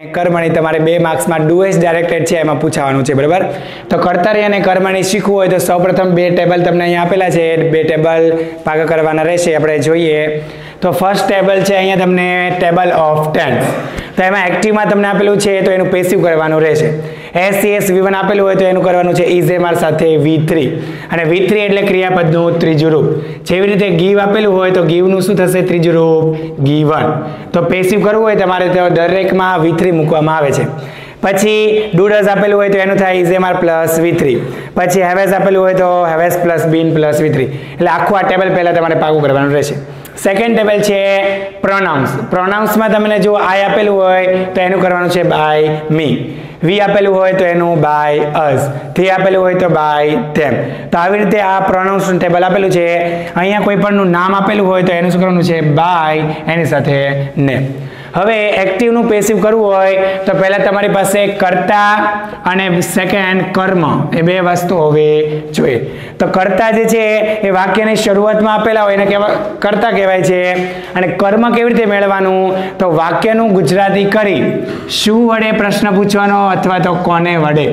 કર્મણી તમારે બે માર્ક્સમાં ડુએસ ડાયરેક્ટેડ છે, એમાં પૂછાવાનું છે, બરાબર? તો કર્તરી અને કર્મણી શીખવું હોય તો સૌપ્રથમ બે ટેબલ તમને અહીંયા આપેલા છે, બે ટેબલ પાકા કરવાના રહેશે, આપણે જોઈએ. તો ફર્સ્ટ ટેબલ છે અહીંયા તમને ટેબલ ઓફ ટેન્સ. તો એમાં એક્ટિવમાં તમને આપેલું છે તો એનું પેસિવ કરવાનું રહેશે. એસ એસ વી વન આપેલું હોય તો એનું કરવાનું છે ઇઝેમાર સાથે વી થ્રી અને વી થ્રી એટલે ક્રિયાપદનું ત્રીજું રૂપ. જેવી રીતે ગીવ આપેલું હોય તો ગીવનું શું થશે? ત્રીજું રૂપ, ગીવન. તો પેસિવ કરવું હોય તમારે તો દરેકમાં વી થ્રી મૂકવામાં આવે છે. પછી ડુડસ આપેલું હોય તો એનું થાય ઇઝેમાર પ્લસ વી થ્રી પછી હેવેસ આપેલું હોય તો has plus been plus V three એટલે આખું આ ટેબલ પહેલાં તમારે પાકું કરવાનું રહેશે. સેકન્ડ ટેબલ છે પ્રોનાઉન્સ પ્રોનાઉન્સમાં તમને જો આઈ આપેલું હોય, તો એનું કરવાનું છે બાય મી વી આપેલું હોય, તો એનું બાય અસથી આપેલું હોય, તો બાય તેમ તો આવી રીતે આ પ્રોનાઉન્સ ટેબલ આપેલું છે. અહીંયા કોઈ પણનું નામ આપેલું હોય, તો એનું શું કરવાનું છે? બાય એની સાથે ને. હવે એક્ટિવનું પેસિવ કરવું હોય, તો પહેલાં તમારી પાસે કર્તા અને સેકન્ડ કર્મ. એ બે વસ્તુ હોવી જોઈએ. તો કર્તા જે છે, એ વાક્યની શરૂઆતમાં આપેલા હોય એને કહેવા કર્તા કહેવાય છે. અને કર્મ કેવી રીતે મેળવવાનું તો વાક્યનું ગુજરાતી કરી શું વડે પ્રશ્ન પૂછવાનો અથવા તો કોને વડે?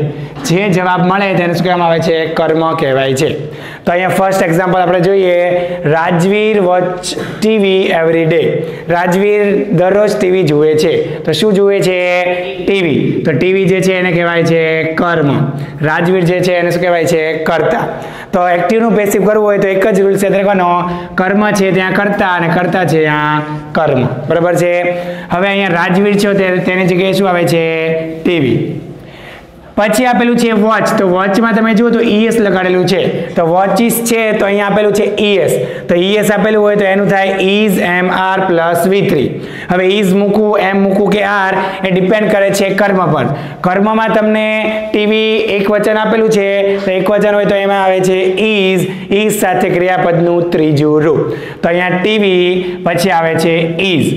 જે જવાબ મળે તેને શું કહેવામાં આવે છે? કર્મ કહેવાય છે. તો અહીંયા ફર્સ્ટ એક્ઝામ્પલ આપણે જોઈએ, Rajveer watch TV every day Rajveer દરરોજ ટીવી જુએ છે. તો શું જુએ છે? ટીવી તો ટીવી જે છે એને કહેવાય છે કર્મ. રાજવીર જે છે એને શું કહેવાય છે? કર્તા. તો એક્ટિવનું પેસિવ કરવું હોય તો એક જ રૂલ છે. લખવાનો, કર્મ છે ત્યાં કરતા અને કરતા છે ત્યાં કર્મ. બરાબર છે? હવે અહીંયા રાજવીર છે તેની જગ્યાએ શું આવે છે? ટીવી પછી આપેલું છે વોચ તો વોચમાં તમે જુઓ તો ઈએસ લગાડેલું છે. તો વોચિસ છે, તો અહીંયા આપેલું છે ઈએસ તો ઈએસ આપેલું હોય તો એનું થાય is am are plus V three હવે ઇઝ મૂકવું એમ મૂકવું કે આર એ ડિપેન્ડ કરે છે કર્મ પર. કર્મમાં તમને ટીવી એક વચન આપેલું છે, તો એક વચન હોય તો એમાં આવે છે ઇઝ ઇઝ સાથે ક્રિયાપદનું ત્રીજું રૂપ. તો અહીંયા ટીવી પછી આવે છે ઇઝ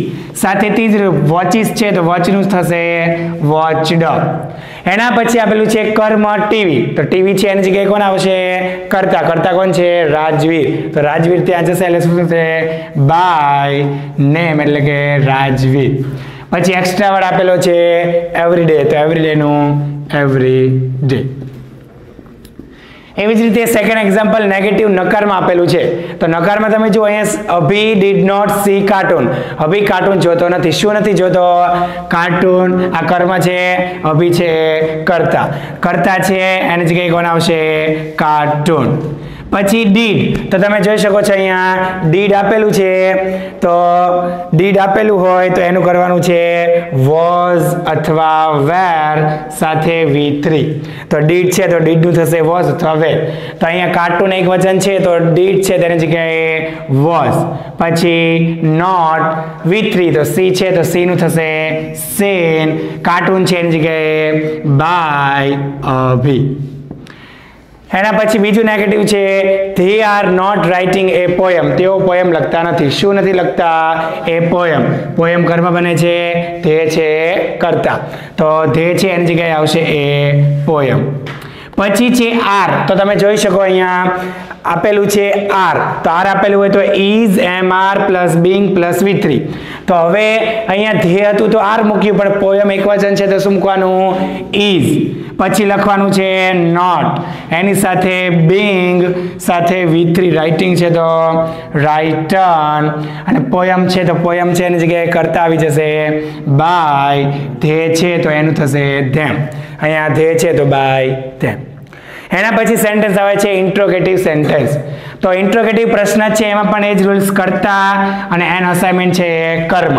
સાથે ત્રીજું રૂપ વોચિસ છે, તો વોચનું થશે વોચડ એના પછી આપેલું છે કર્મ ટીવી. તો ટીવી છે એની જગ્યાએ કોણ આવશે? કરતા. કરતા કોણ છે? રાજવીર. તો રાજવીર ત્યાં જશે એટલે શું થશે? બાય નેમ એટલે કે રાજવીર. પછી એક્સ્ટ્રા વર્ડ આપેલો છે એવરી ડે તો એવરી ડે નું એવરી ડે એવી જ રીતે સેકન્ડ એક્ઝામ્પલ નેગેટિવ નકારમાં આપેલું છે. તો નકારમાં તમે જુઓ, અહીંયા Abhi did not see cartoon Abhi cartoon જોતો નથી. શું નથી જોતો? કાર્ટૂન આ કર્મ છે, અભી છે, કરતા. કરતા છે, એની જગ્યાએ કોણ આવશે? કાર્ટૂન પછી ડીડ તો તમે જોઈ શકો છો અહીંયા ડીડ આપેલું છે. તો ડીડ આપેલું હોય તો એનું કરવાનું છે વોઝ અથવા વેર સાથે વી થ્રી તો ડીડ છે તો ડીડનું થશે વોઝ અથવા વેર તો અહીંયા કાર્ટૂન એક વચન છે તો ડીડ છે તેની જગ્યાએ વોઝ પછી નોટ વી થ્રી તો સી છે તો સીનું થશે સેન કાર્ટૂન છે એની જગ્યાએ બાય અભી. એના પછી બીજું નેગેટિવ છે they are not writing a poem તેઓ પોયમ લખતા નથી. શું નથી લખતા? એ પોયમ પોયમ કર્મ બને છે, ધે છે, કરતા. તો ધે છે, એની જગ્યાએ આવશે એ પોયમ પછી છે આર. તો તમે જોઈ શકો અહીંયા, આપેલું છે આર. તો આર આપેલું હોય તો is am are plus being plus V three તો હવે અહીંયા ધ્યેય હતું તો આર મૂક્યું, પણ પોયમ એક વચન છે તો શું મૂકવાનું? ઇઝ પછી લખવાનું છે નોટ એની સાથે બિંગ સાથે વી થ્રી રાઇટિંગ છે તો રાઇટન અને પોયમ છે તો પોયમ છે એની જગ્યાએ કરતા આવી જશે બાય ધ્યેય છે તો એનું થશે ધેમ અહીંયા ધ્યેય છે તો બાય ધેમ એના પછી સેન્ટેન્સ આવે છે ઇન્ટ્રોગેટિવ સેન્ટેન્સ તો ઇન્ટ્રોગેટિવ પ્રશ્ન છે, એમાં પણ એ જ રૂલ્સ કરતા અને એન અસાઇનમેન્ટ છે કર્મ.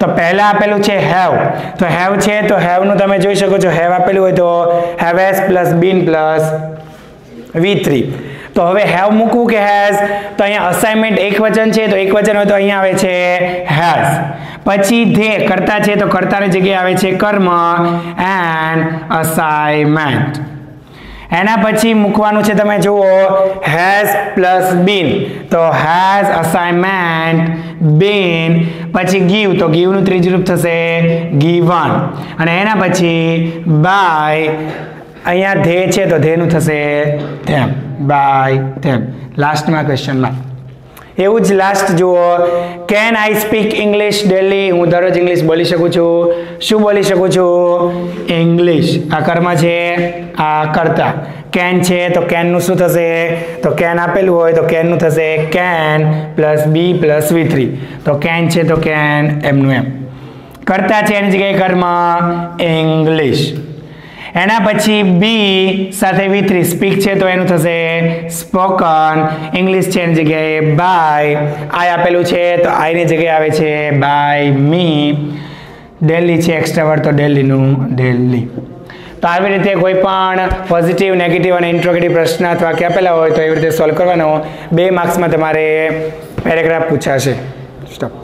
તો પહેલા આપેલું છે હેવ તો હેવ છે, તો હેવનું તમે જોઈ શકો છો હેવ આપેલું હોય તો has plus been plus V three તો હવે હેવ મૂકવું કે હેઝ તો અહીંયા અસાઇનમેન્ટ એક વચન છે, તો એક વચન હોય તો અહીંયા આવે છે હેઝ પછી ધે કરતા છે, તો કરતાની જગ્યાએ આવે છે કર્મ એન્ડ અસાઇનમેન્ટ એના પછી મૂકવાનું છે તમે જુઓ હેઝ પ્લસ બીન તો હેઝ અસાઇનમેન્ટ બીન પછી ગીવ તો ગીવનું ત્રીજું રૂપ થશે ગીવન અને એના પછી બાય અહીંયા ધે છે તો ધેનું થશે ધેમ બાય ધેમ લાસ્ટમાં ક્વેશ્ચનમાં એવું જ લાસ્ટ જુઓ can I speak English daily હું દરરોજ ઇંગ્લિશ બોલી શકું છું. શું બોલી શકું છું? ઇંગ્લિશ આ કર્મ છે, આ કરતા. કેન છે, તો કેનનું શું થશે? તો કેન આપેલું હોય, તો કેનનું થશે can plus be plus V three તો કેન છે, તો કેન એમનું એમ. કરતા છે એની જગ્યાએ કર્મ ઇંગ્લિશ એના પછી બી સાથે વી થ્રી સ્પીક છે તો એનું થશે સ્પોકન ઇંગ્લિશ છે એની જગ્યાએ બાય આઈ આપેલું છે તો આઈની જગ્યાએ આવે છે બાય મી ડેલી છે એક્સ્ટ્રાવર્ડ તો ડેલીનું ડેલી તો આવી રીતે કોઈ પણ પોઝિટિવ નેગેટિવ અને ઇન્ટ્રોગેટિવ પ્રશ્ન અથવા કે આપેલા હોય તો એવી રીતે સોલ્વ કરવાનો બે માર્ક્સમાં તમારે પેરેગ્રાફ પૂછાશે. સ્ટોપ